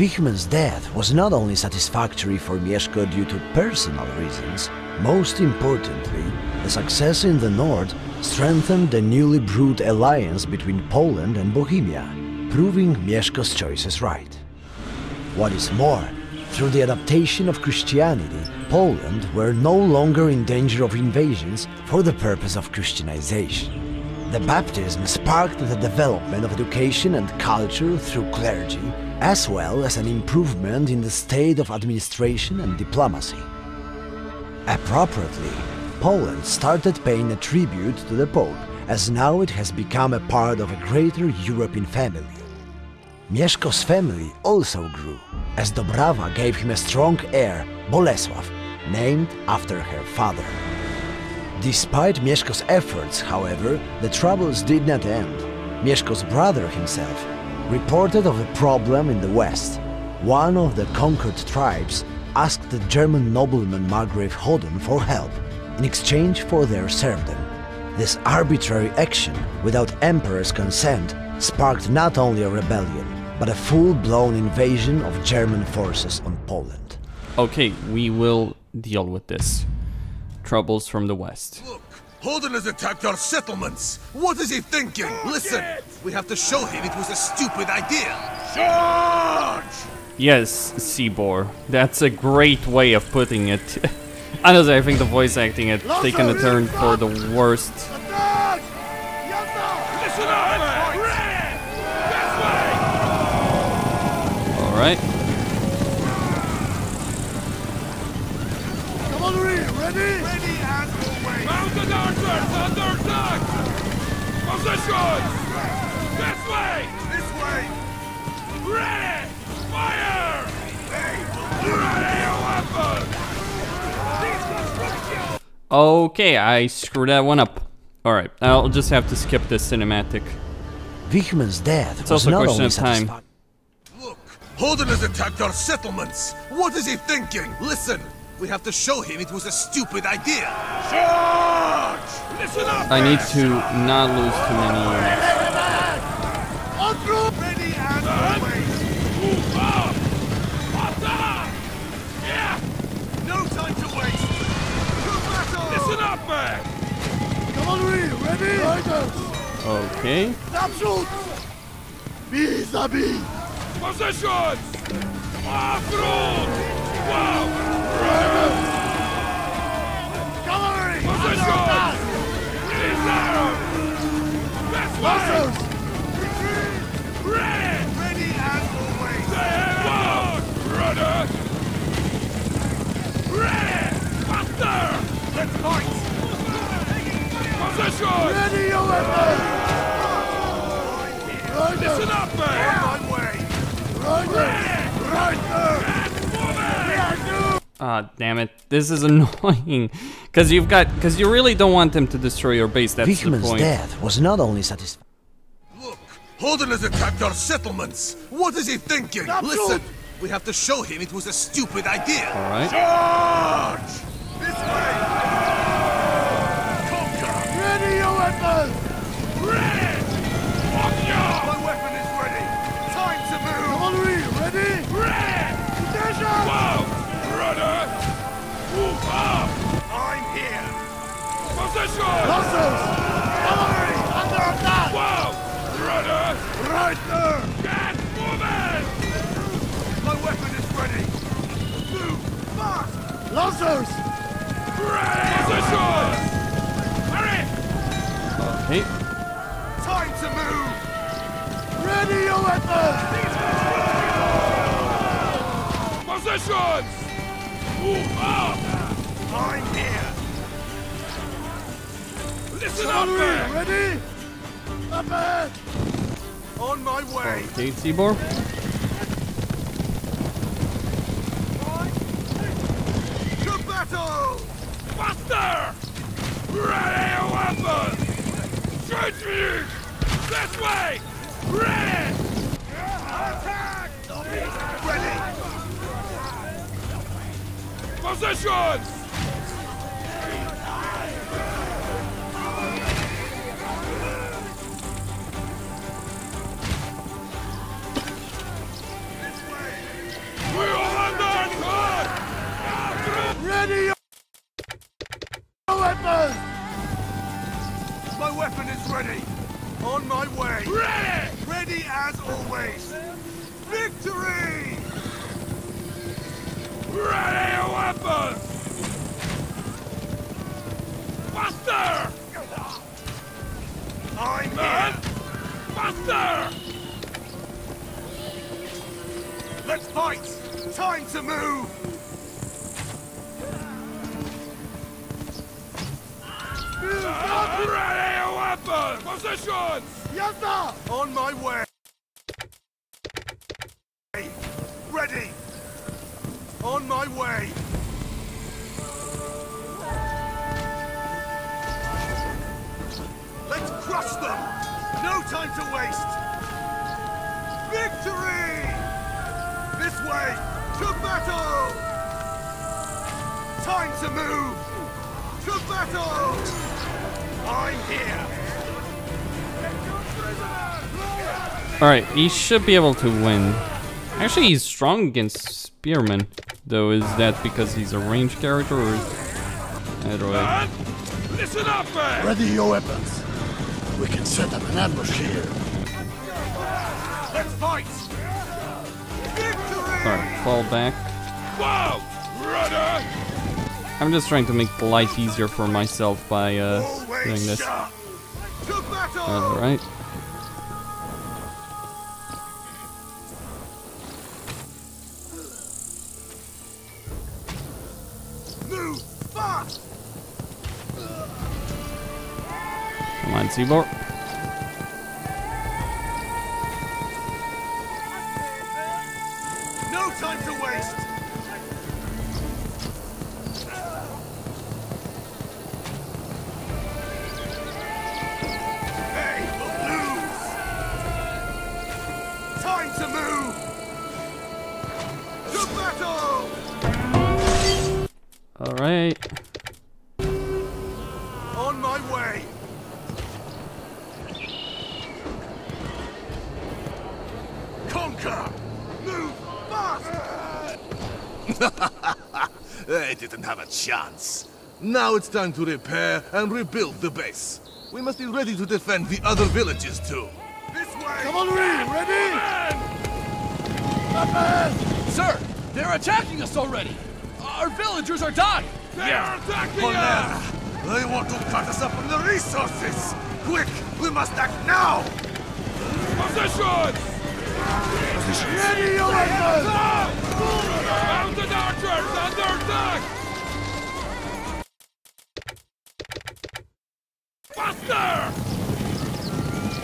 Wichman's death was not only satisfactory for Mieszko due to personal reasons, most importantly, the success in the north strengthened the newly brewed alliance between Poland and Bohemia, proving Mieszko's choices right. What is more, through the adaptation of Christianity, Poland were no longer in danger of invasions for the purpose of Christianization. The baptism sparked the development of education and culture through clergy, as well as an improvement in the state of administration and diplomacy. Appropriately, Poland started paying a tribute to the Pope, as now it has become a part of a greater European family. Mieszko's family also grew, as Dobrawa gave him a strong heir, Bolesław, named after her father. Despite Mieszko's efforts, however, the troubles did not end. Mieszko's brother himself reported of a problem in the west. One of the conquered tribes asked the German nobleman Margrave Hodon for help in exchange for their serfdom. This arbitrary action, without emperor's consent, sparked not only a rebellion, but a full-blown invasion of German forces on Poland. Okay, we will deal with this. Troubles from the west. Look, Hodon has attacked our settlements. What is he thinking? Listen, we have to show him it was a stupid idea. Charge! Yes, Seabor. That's a great way of putting it. Honestly, I think the voice acting had taken a turn for the worst. Listen up! Alright. Position! This way! This way! Ready! Fire! Ready your weapons! Okay, I screwed that one up. Alright, I'll just have to skip this cinematic. Wichman's death It's was also a not question only of time. Look, Hodon has attacked our settlements. What is he thinking? Listen, we have to show him it was a stupid idea. Charge! I need to not lose too many units. On group! Ready and always! Move up! Attack! Yeah! No time to waste! Listen up, man! Cavalry, ready? Okay. Naprzód! Vis-a-vis! Positions! Offroad! Wow! Cavalry! Positions! Position! Ready! Listen up, man! Ah, damn it. This is annoying. Because you've got... Because you really don't want them to destroy your base, that's the Wichman's point. death was not only satisfactory. Look, Hodon has attacked our settlements. What is he thinking? Listen, we have to show him it was a stupid idea. Alright. Charge! This way! Conquer! Ready your weapons! Position! Lancers! Cavalry! Under attack! Whoa! Runner! Right there! Get moving! My weapon is ready! Move! Fast! Lancers! Ready! Position! Hurry! Okay. Time to move! Ready your weapons! Positions! Move up! I'm here! Listen up, man! Ready? Up ahead! On my way! Okay, Seabor. To battle! Faster! Ready your weapons! Shoot me! This way! Ready! Attack! Ready! Positions! Ready your weapons! My weapon is ready. On my way. Ready! Ready as always. Victory! Ready your weapons! Faster! I'm uh-huh. here! Faster! Let's fight! Time to move! Ready your weapons! Positions! Jazda! On my way! Ready! On my way! Let's crush them! No time to waste! Victory! This way! To battle! Time to move! To battle! I'm here! Alright, he should be able to win. Actually, he's strong against Spearmen. Though, is that because he's a ranged character or... Either way. And listen up, man! Ready your weapons. We can set up an ambush here. Let's fight! Victory! Alright, fall back. Whoa! Rudder! I'm just trying to make life easier for myself by uh, doing this. Alright. Come on, Seabor. Alright. On my way! Conquer! Move fast! They didn't have a chance. Now it's time to repair and rebuild the base. We must be ready to defend the other villages too. This way! Cavalry, ready? Sir, they're attacking us already. Our villagers are dying. They are attacking us! they want to cut us up on the resources. Quick, we must act now. Positions! Ready your weapons! Mounted archers under attack! Faster!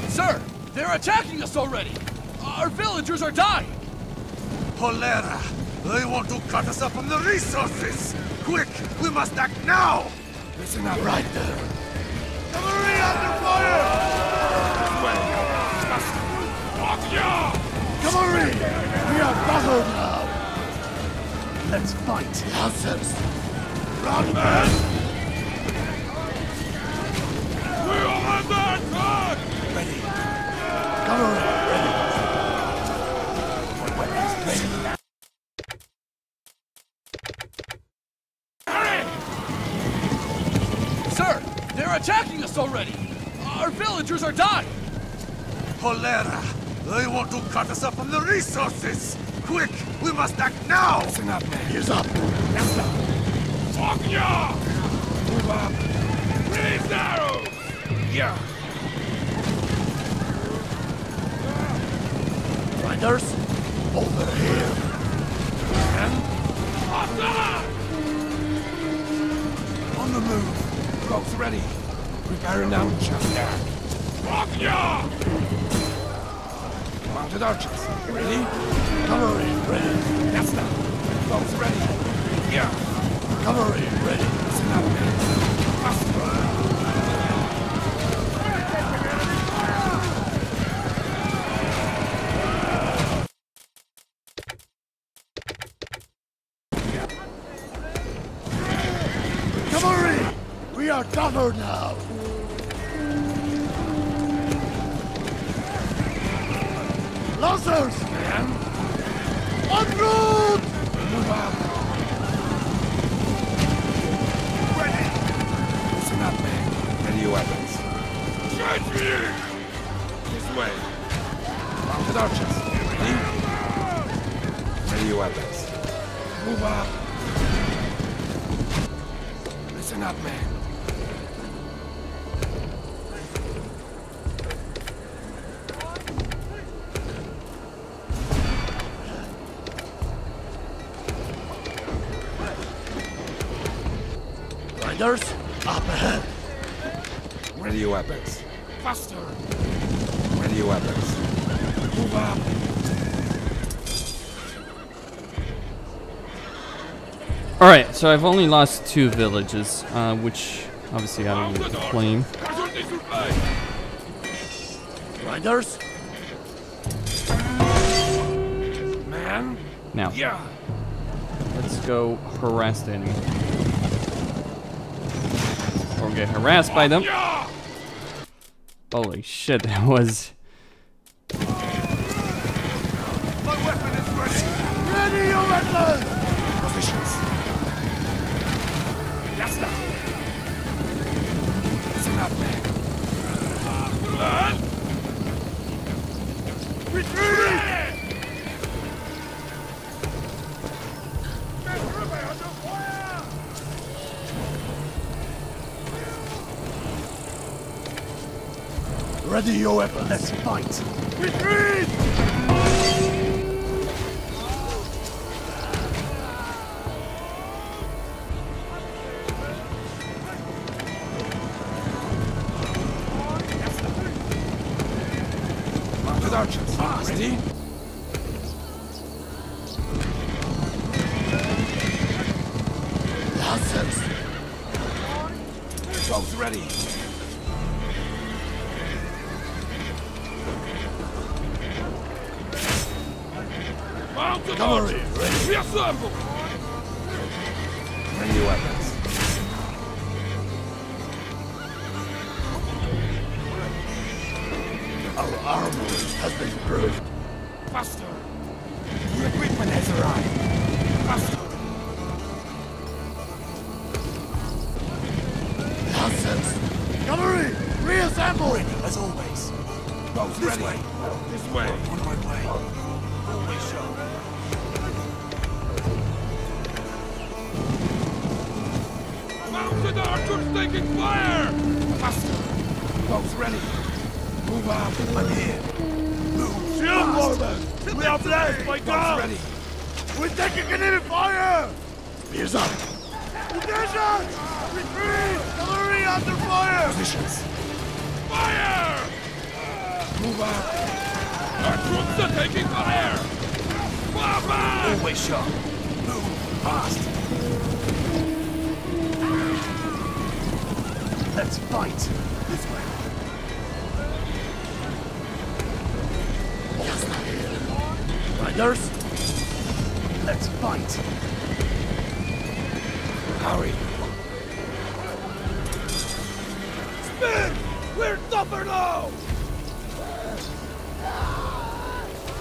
Sir, they're attacking us already. Our villagers are dying. Polera, they want to cut us up from the resources. Quick, we must act now. Listen up right there. Cavalry under fire! Okja! Cavalry, we are battled now. Let's fight. Hussars. Run, man. We are under attack! Cavalry, ready. My villagers are dying. Polera, they want to cut us up from the resources. Quick, we must act now. Listen up, man. Here's up. Okja! Move up! Raise arrows! Yeah! Riders, over here. Attack! On the move. Ropes ready. Preparing now. Attack. Okja! Mounted archers. Ready? Cavalry, ready. Now. Ropes ready. Yeah! Cavalry, ready. Cavalry! We are covered now! Mounted archers. Ready? Ready weapons. Move up. Listen up, man. Riders, up ahead. Ready your weapons. Faster. Ready your weapons. Move up. Alright, so I've only lost two villages, uh, which obviously I don't need to claim. Riders, Man. Now, Yeah. let's go harass the enemy. Or get harassed by them. Holy shit, that was... My weapon is ready! ready your weapons! Positions. Jasna. Listen up, man. Ready your weapons. Let's fight. Retreat! Ready. Reassemble. Ready your weapons. Our armor has been improved. Faster. Your equipment has arrived. Faster. Nonsense. Cavalry, reassemble. Ready, as always. Both This ready. way. This way. On my way. Always show. Mounted archers taking fire! Faster! Both ready! Move up! I'm here! Move! Shield foreman! We are blessed by Both God! ready! We're taking enemy fire! Spears up! Position! Retreat! Cavalry under fire! Positions! Fire! Move up! Our troops are taking fire! Fall back! Always sharp. Move! Fast! Let's fight. This way. Riders, let's fight. Hurry! Spin! We're tougher now!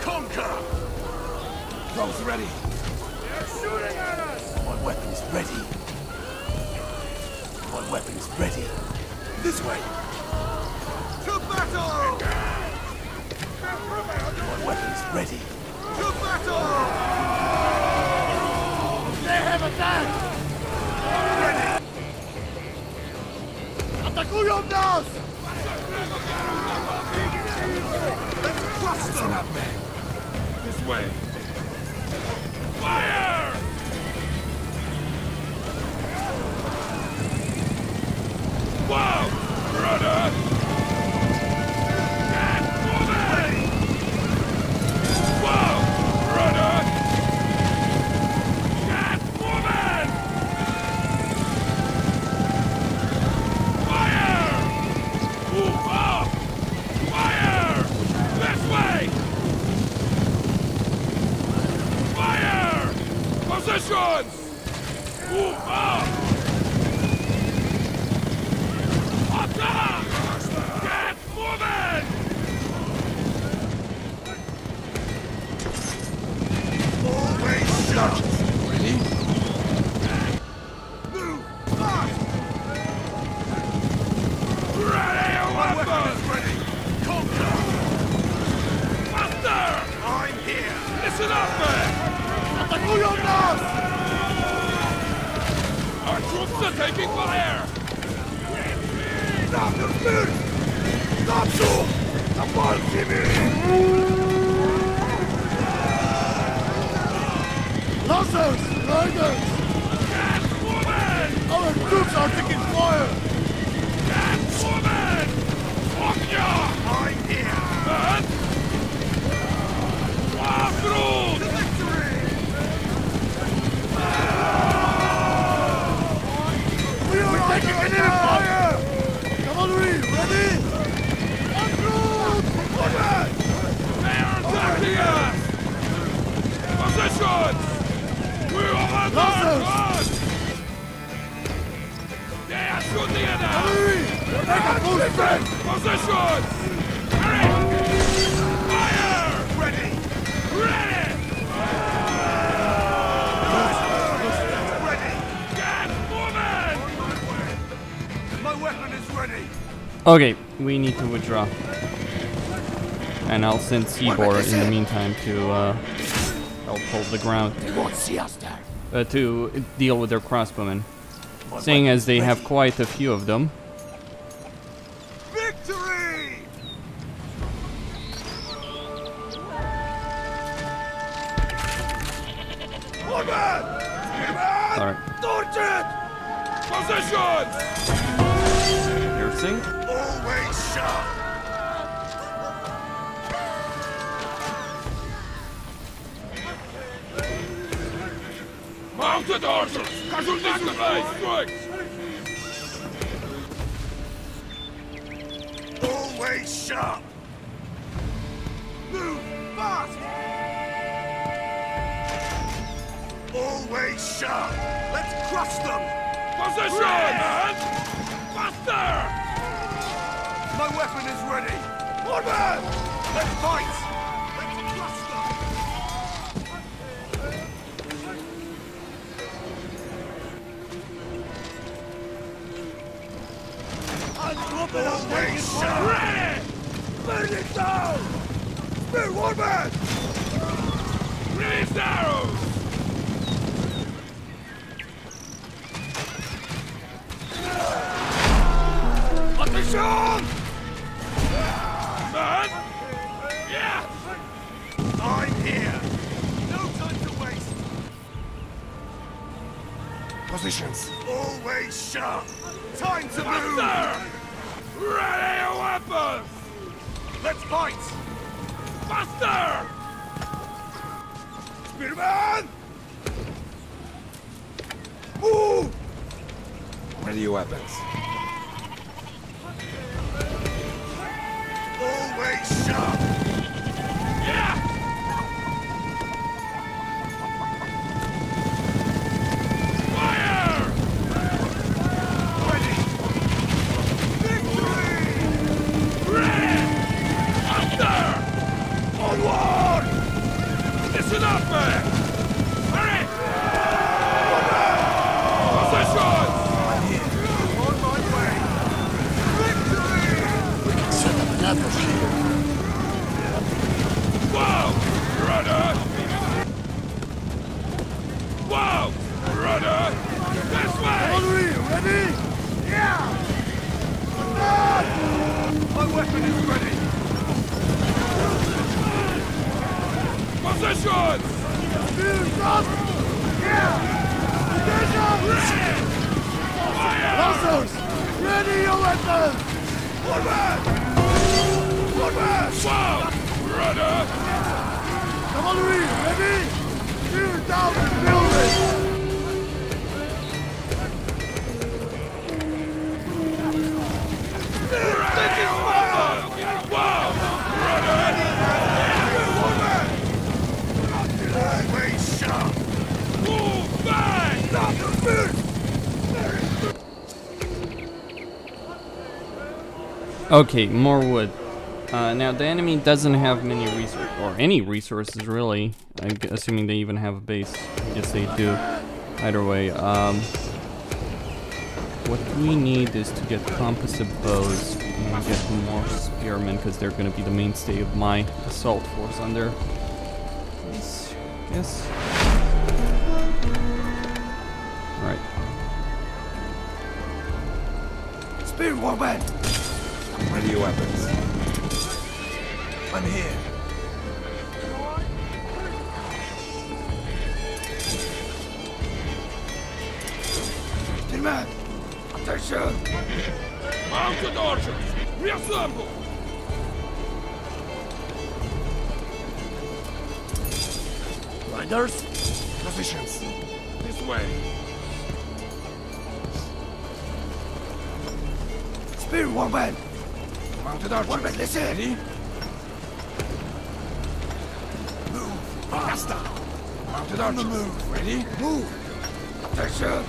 Conquer! Both ready! They're shooting at us! My weapons ready. My weapon is ready. This way. To battle! My weapon is ready. To battle! They have attacked! Ready! Atakują nas! Listen up, man! This way! Fire! Taking fire! Smyr! Naprzód! Na walki Lasers! Riders! Get woman! Our troops are taking fire! Get woman! Ognia! I'm here! Man! Ławrót! We are taking enemy fire! Cavalry, ready? Uproot! Forward! They are attacking us! Position! We are under Lasers! attack! They are shooting at us! Cavalry! Take a full defense! Position! Hurry! Fire! Ready! Ready! Ready! Get moving! My weapon is ready! Okay, we need to withdraw. And I'll send Seabor in the meantime to uh, help hold the ground. They won't see us there. Uh, to deal with their crossbowmen. Seeing as they have quite a few of them. My weapon is ready! Forward! Let's fight! Burn it down! Spear Warband! Release arrows! Positions. Always sharp! Time to move! Faster! Ready your weapons! Let's fight! Faster! Spearman! Move! Ready your weapons. Always sharp! Wow! Brother! Cavalry, ready? Tear down the building! Okay, more wood. Uh, now the enemy doesn't have many resources, or any resources really. I'm assuming they even have a base. I guess they do. Either way, um, what we need is to get composite bows and get more spearmen because they're going to be the mainstay of my assault force under Yes. Yes. Alright. Spear Warband! Ready weapons. I'm here. Spearman! Attention! Mounted archers! Reassemble! Riders! Positions. This way. Spear Warband! Mounted archers. Warband, listen! Ready? Archers. On the move. Ready? Move! Attention!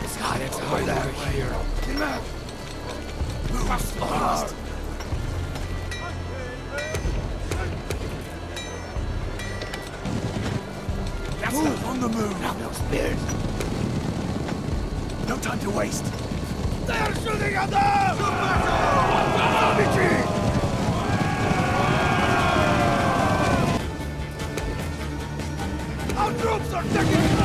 This guy, let's hide over here. Spearman! Move fast, fast! Move on the move. Now, no spears. No time to waste. They're shooting at us! RPG! Our troops are taking fire!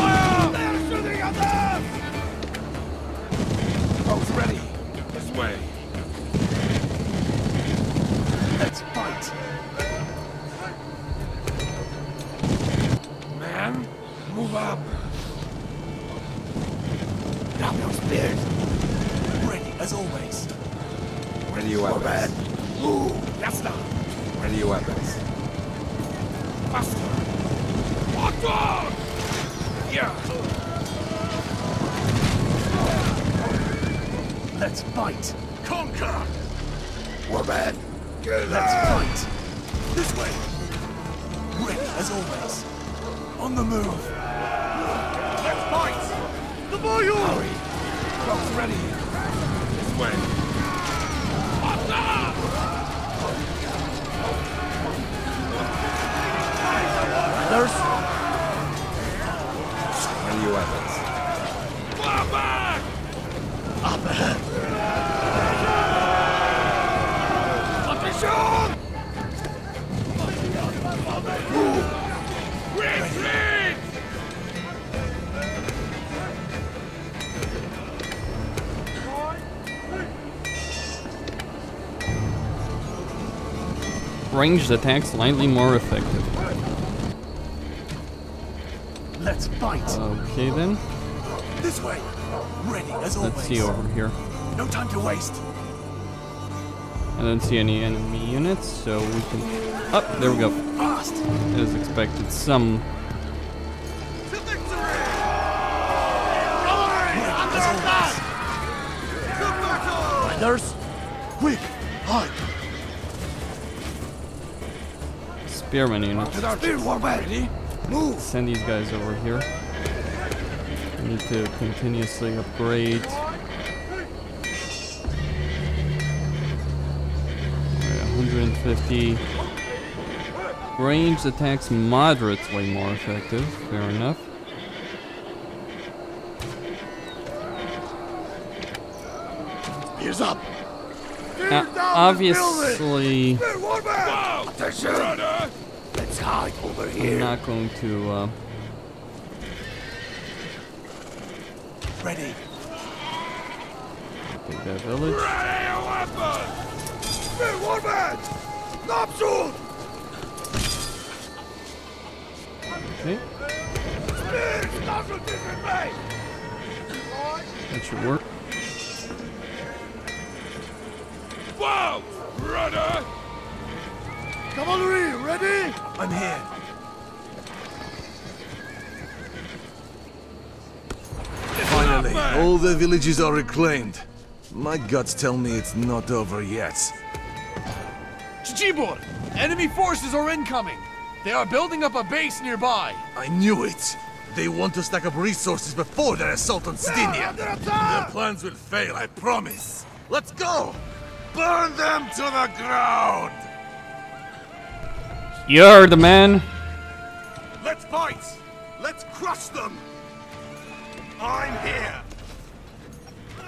Riders. Ready your weapons. Up ahead. Ranged attacks slightly more effective. Fight. Okay then. This way. Ready as always. Let's see over here. No time to waste. I don't see any enemy units, so we can. Up, there we go. Fast. As expected, some. To victory! As always. To battle! Riders. Quick. Hide. Spearman units. Spear Warband. Ready? Move. Send these guys over here. I need to continuously upgrade. Alright, 150. Range attacks moderately more effective. Fair enough. Ears up. Now, obviously, Attention. Let's hide over I'm not going to. Uh, Ready. take that village. Ready your weapons! Spear Warband. Stop shoot. Okay, Spears. Casualties remain. that should work. Whoa! Brother! Cavalry, ready? I'm here. Finally, all the villages are reclaimed. My guts tell me it's not over yet. Chibor! Enemy forces are incoming! They are building up a base nearby! I knew it! They want to stack up resources before their assault on Stinia. Their plans will fail, I promise. Let's go! Burn them to the ground! You're the man. Let's fight! Let's crush them! I'm here! We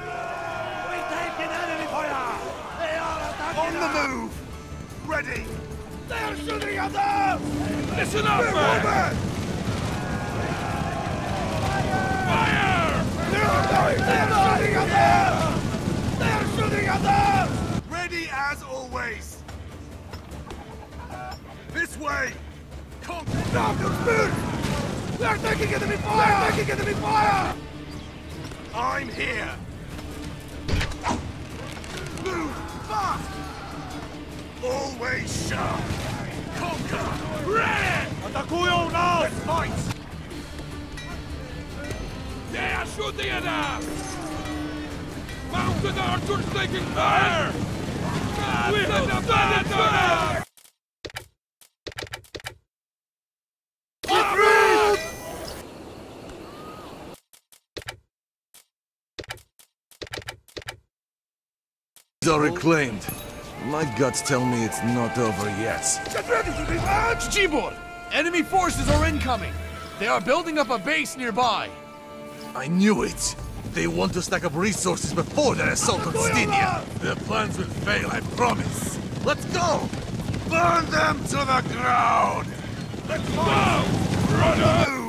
take an enemy fire. They are attacking On the move! Ready! They are shooting at us! Listen up, man! Fire! They are going! They are shooting at us! They are shooting at us! Ready as always! This way! Come! Stop your are taking enemy fire! Are taking enemy fire! I'm here! Move! Fast! Always sharp! Conquer! Ready! Let's fight! They are shooting at us! Mounted archers taking fire! We have stand fire! Are reclaimed. My guts tell me it's not over yet. Get ready to be matched! Chibor! Enemy forces are incoming! They are building up a base nearby! I knew it! They want to stack up resources before their assault on Stynia! Their plans will fail, I promise! Let's go! Burn them to the ground! Let's go! Brother! Move!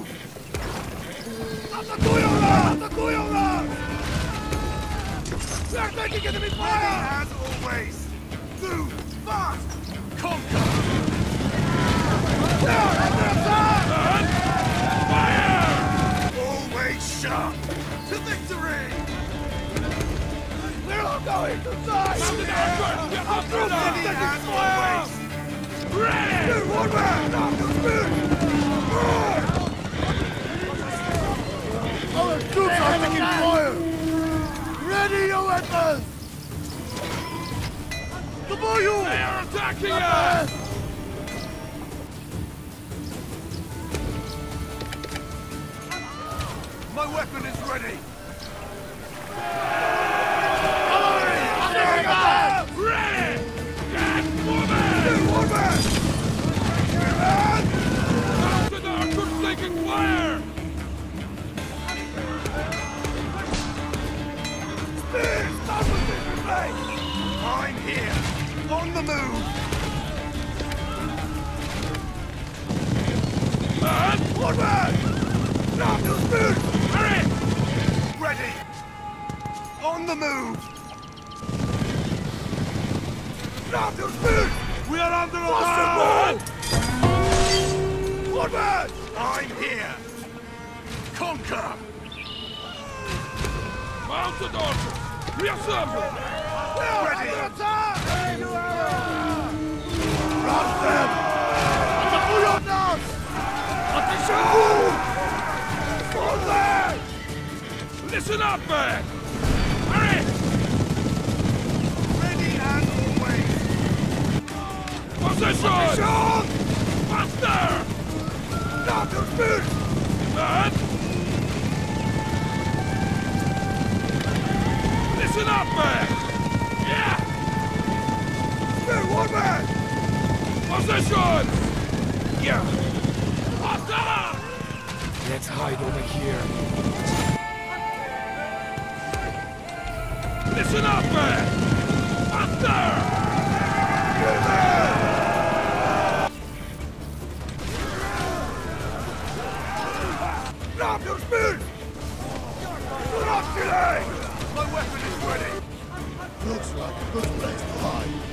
They're taking enemy fire! As always! Move! Fast! Conquer! They're under attack! Fire! Always sharp! To victory! We're all going to die! Mounted archers! We have They're taking fire! Ready! Here, one man! To speed! Our troops are taking fire! Ready your weapons! The boy They are attacking us! My weapon is! Ready! On the move! Man! One! Now to spear! Hurry! Ready! On the move! Now to spear! We are under attack! Man! I'm here! Conquer! Mounted archers! Reassemble! Ready! Rush them! Atakują nas! Attention! For there! Listen up, man! Hurry! Ready always! Position! Faster! Now to speed! Man! Listen up, man! Yeah! Spear one man! Position! Yeah! Faster! Let's hide over here. Listen up, man! Faster! Drop your spears! Do not delay! My weapon is ready! Looks like a good place to hide.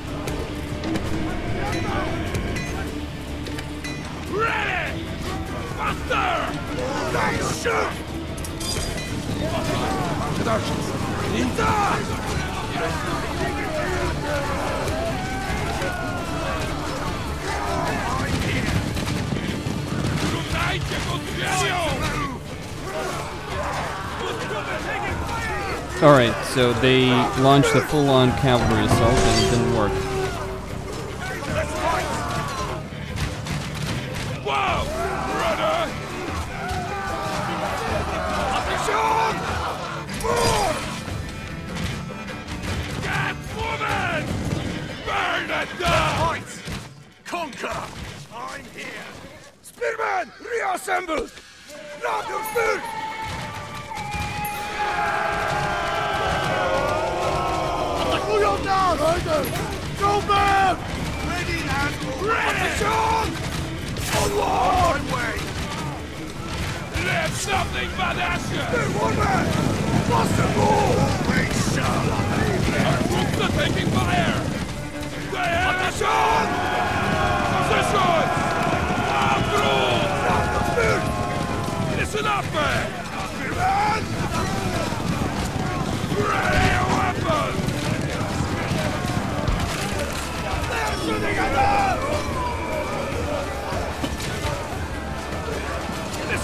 Faster! Nice! Alright, so they launched a full-on cavalry assault and it didn't work.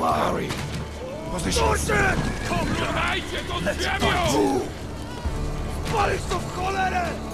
Hurry! Position! Słuchajcie, to ziemią! Palić to w cholerę!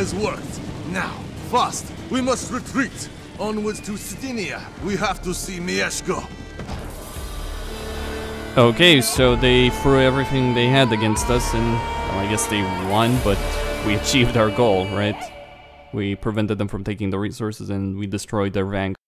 Has worked. Now, fast. We must retreat. Onwards to Cedynia. We have to see Mieszko. Okay, so they threw everything they had against us, and well, I guess they won, but we achieved our goal, right? We prevented them from taking the resources, and we destroyed their vanguard.